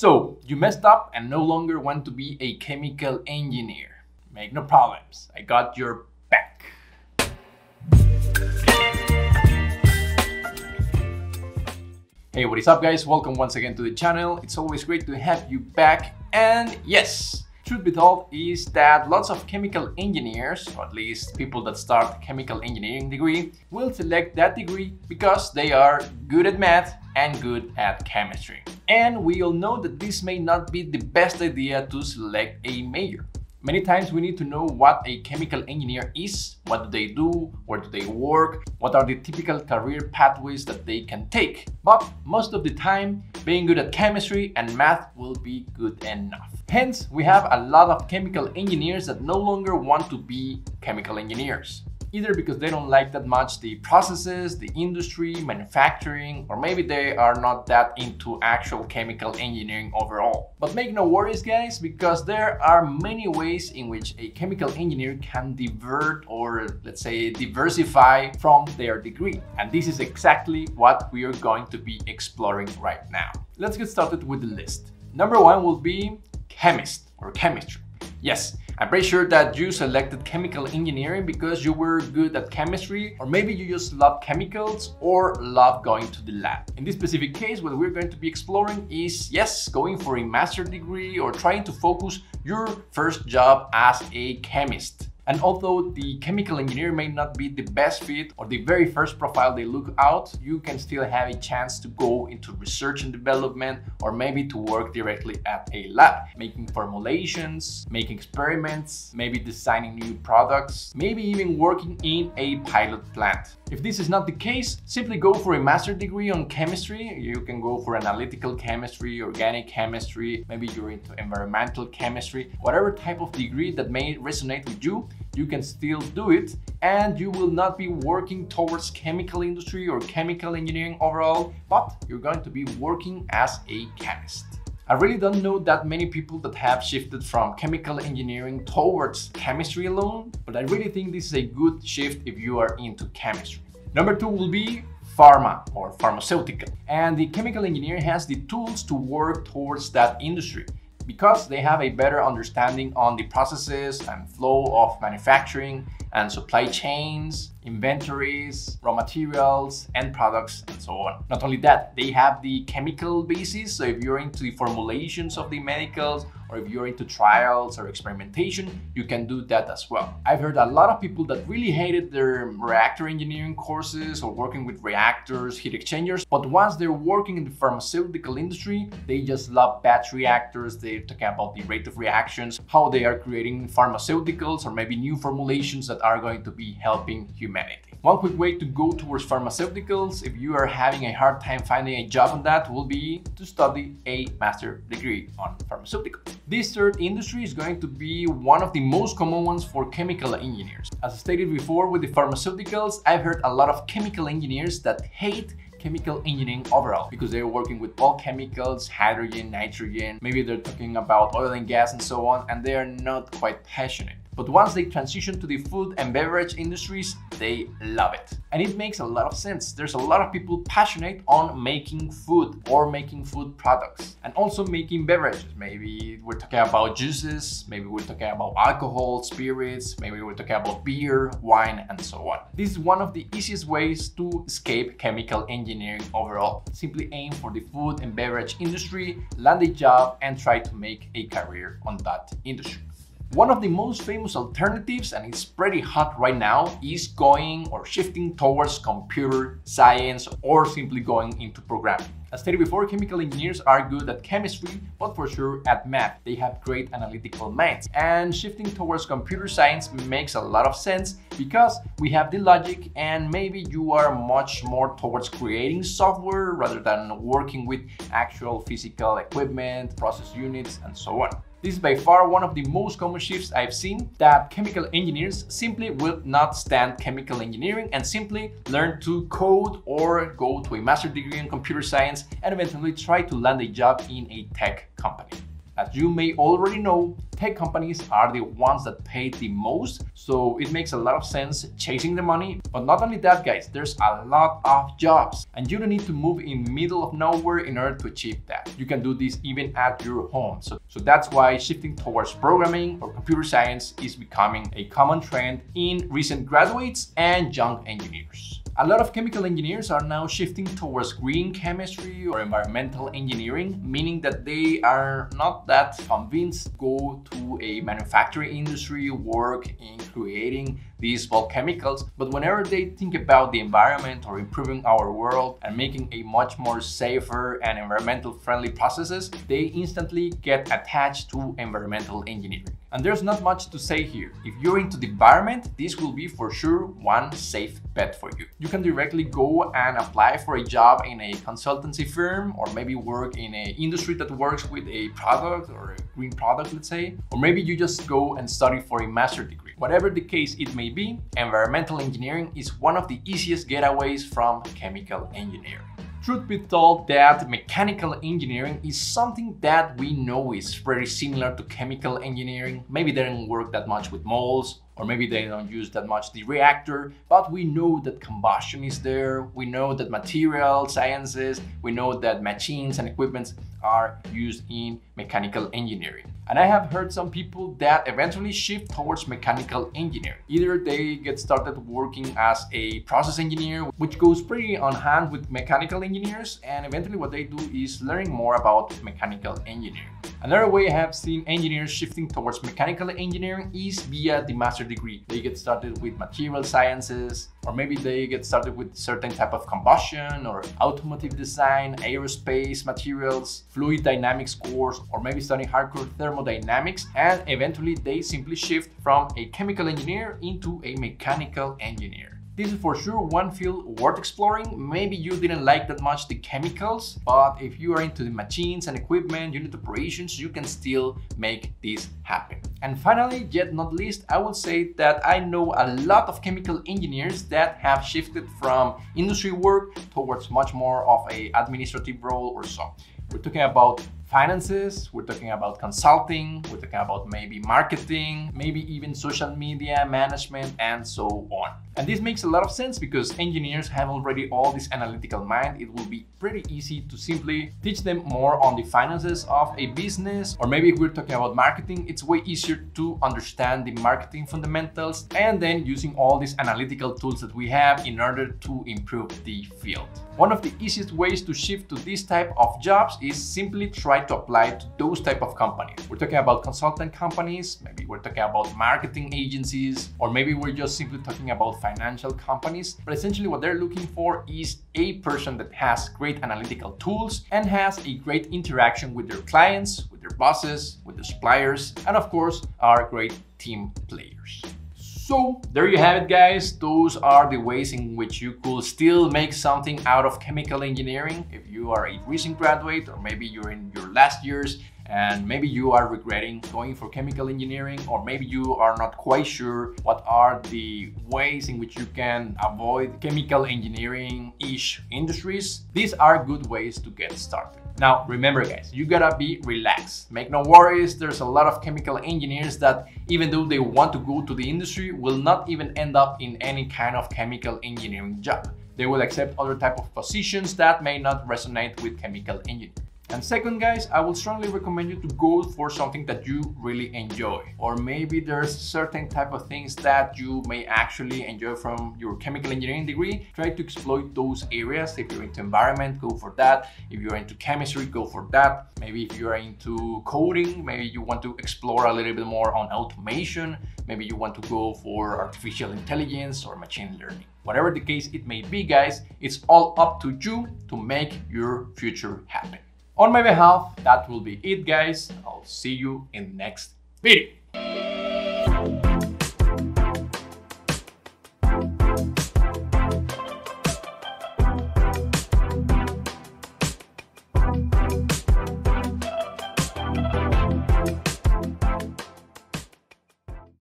So, you messed up and no longer want to be a chemical engineer. Make no problems, I got your back. Hey, what is up guys? Welcome once again to the channel. It's always great to have you back. And yes, truth be told is that lots of chemical engineers, or at least people that start chemical engineering degree, will select that degree because they are good at math and good at chemistry. And we all know that this may not be the best idea to select a major. Many times we need to know what a chemical engineer is, what do they do, where do they work, what are the typical career pathways that they can take. But most of the time, being good at chemistry and math will be good enough. Hence, we have a lot of chemical engineers that no longer want to be chemical engineers either because they don't like that much the processes, the industry, manufacturing, or maybe they are not that into actual chemical engineering overall. But make no worries guys, because there are many ways in which a chemical engineer can divert or let's say diversify from their degree. And this is exactly what we are going to be exploring right now. Let's get started with the list. Number one will be chemist or chemistry. Yes, I'm pretty sure that you selected chemical engineering because you were good at chemistry, or maybe you just love chemicals or love going to the lab. In this specific case, what we're going to be exploring is, yes, going for a master degree or trying to focus your first job as a chemist. And although the chemical engineer may not be the best fit or the very first profile they look out, you can still have a chance to go into research and development or maybe to work directly at a lab, making formulations, making experiments, maybe designing new products, maybe even working in a pilot plant. If this is not the case, simply go for a master degree on chemistry. You can go for analytical chemistry, organic chemistry, maybe you're into environmental chemistry, whatever type of degree that may resonate with you, you can still do it and you will not be working towards chemical industry or chemical engineering overall, but you're going to be working as a chemist. I really don't know that many people that have shifted from chemical engineering towards chemistry alone, but I really think this is a good shift if you are into chemistry. Number two will be pharma or pharmaceutical. And the chemical engineer has the tools to work towards that industry because they have a better understanding on the processes and flow of manufacturing and supply chains, inventories, raw materials, end products, and so on. Not only that, they have the chemical basis. So if you're into the formulations of the medicals or if you're into trials or experimentation, you can do that as well. I've heard a lot of people that really hated their reactor engineering courses or working with reactors, heat exchangers, but once they're working in the pharmaceutical industry, they just love batch reactors. They're talking about the rate of reactions, how they are creating pharmaceuticals or maybe new formulations that are going to be helping humanity. One quick way to go towards pharmaceuticals if you are having a hard time finding a job on that will be to study a master degree on pharmaceuticals. This third industry is going to be one of the most common ones for chemical engineers. As stated before with the pharmaceuticals, I've heard a lot of chemical engineers that hate chemical engineering overall because they're working with all chemicals, hydrogen, nitrogen, maybe they're talking about oil and gas and so on, and they are not quite passionate. But once they transition to the food and beverage industries, they love it. And it makes a lot of sense. There's a lot of people passionate on making food or making food products and also making beverages. Maybe we're talking about juices, maybe we're talking about alcohol, spirits, maybe we're talking about beer, wine, and so on. This is one of the easiest ways to escape chemical engineering overall. Simply aim for the food and beverage industry, land a job, and try to make a career on that industry. One of the most famous alternatives, and it's pretty hot right now, is going or shifting towards computer science or simply going into programming. As stated before, chemical engineers are good at chemistry, but for sure at math. They have great analytical minds. And shifting towards computer science makes a lot of sense because we have the logic and maybe you are much more towards creating software rather than working with actual physical equipment, process units, and so on. This is by far one of the most common shifts I've seen that chemical engineers simply will not stand chemical engineering and simply learn to code or go to a master degree in computer science and eventually try to land a job in a tech company. As you may already know, tech companies are the ones that pay the most, so it makes a lot of sense chasing the money. But not only that, guys, there's a lot of jobs, and you don't need to move in middle of nowhere in order to achieve that. You can do this even at your home. So, so that's why shifting towards programming or computer science is becoming a common trend in recent graduates and young engineers. A lot of chemical engineers are now shifting towards green chemistry or environmental engineering, meaning that they are not that convinced go to a manufacturing industry, work in creating these bulk chemicals, but whenever they think about the environment or improving our world and making a much more safer and environmental friendly processes, they instantly get attached to environmental engineering. And there's not much to say here. If you're into the environment, this will be for sure one safe bet for you. You can directly go and apply for a job in a consultancy firm or maybe work in an industry that works with a product or a green product, let's say. Or maybe you just go and study for a master degree. Whatever the case it may environmental engineering is one of the easiest getaways from chemical engineering. Truth be told that mechanical engineering is something that we know is very similar to chemical engineering. Maybe they don't work that much with moles or maybe they don't use that much the reactor, but we know that combustion is there, we know that material sciences, we know that machines and equipments are used in mechanical engineering. And I have heard some people that eventually shift towards mechanical engineering. Either they get started working as a process engineer, which goes pretty on hand with mechanical engineers, and eventually what they do is learning more about mechanical engineering. Another way I have seen engineers shifting towards mechanical engineering is via the master degree. They get started with material sciences, or maybe they get started with certain type of combustion or automotive design, aerospace materials, fluid dynamics course, or maybe studying hardcore thermodynamics, and eventually they simply shift from a chemical engineer into a mechanical engineer. This is for sure one field worth exploring. Maybe you didn't like that much the chemicals, but if you are into the machines and equipment, unit operations, you can still make this happen. And finally, yet not least, I would say that I know a lot of chemical engineers that have shifted from industry work towards much more of a administrative role or so. We're talking about finances, we're talking about consulting, we're talking about maybe marketing, maybe even social media management, and so on. And this makes a lot of sense because engineers have already all this analytical mind. It will be pretty easy to simply teach them more on the finances of a business, or maybe if we're talking about marketing, it's way easier to understand the marketing fundamentals and then using all these analytical tools that we have in order to improve the field. One of the easiest ways to shift to this type of jobs is simply try to apply to those type of companies. We're talking about consultant companies, maybe we're talking about marketing agencies, or maybe we're just simply talking about financial companies. But essentially what they're looking for is a person that has great analytical tools and has a great interaction with their clients, with their bosses, with their suppliers, and of course are great team players. So there you have it guys, those are the ways in which you could still make something out of chemical engineering if you are a recent graduate or maybe you're in your last years and maybe you are regretting going for chemical engineering or maybe you are not quite sure what are the ways in which you can avoid chemical engineering-ish industries. These are good ways to get started. Now, remember guys, you gotta be relaxed. Make no worries, there's a lot of chemical engineers that even though they want to go to the industry, will not even end up in any kind of chemical engineering job. They will accept other type of positions that may not resonate with chemical engineering. And second, guys, I would strongly recommend you to go for something that you really enjoy. Or maybe there's certain type of things that you may actually enjoy from your chemical engineering degree. Try to exploit those areas. If you're into environment, go for that. If you're into chemistry, go for that. Maybe if you're into coding, maybe you want to explore a little bit more on automation. Maybe you want to go for artificial intelligence or machine learning. Whatever the case it may be, guys, it's all up to you to make your future happen. On my behalf, that will be it guys. I'll see you in next video.